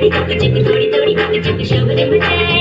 り、プチクとりとり、プチク勝負でもない。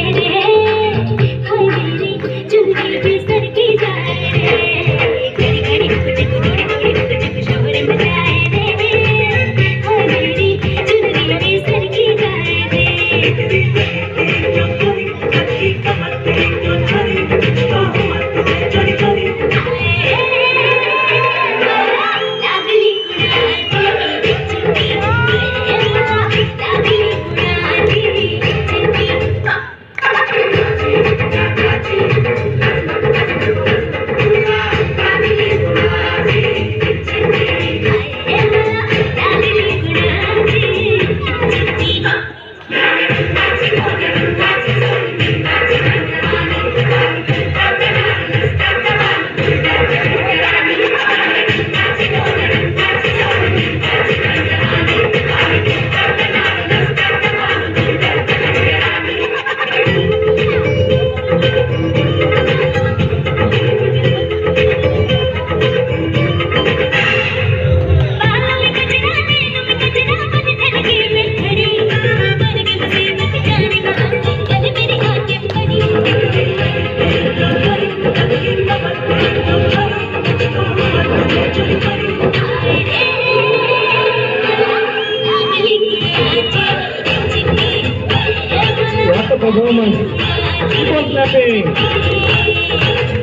Keep on clapping.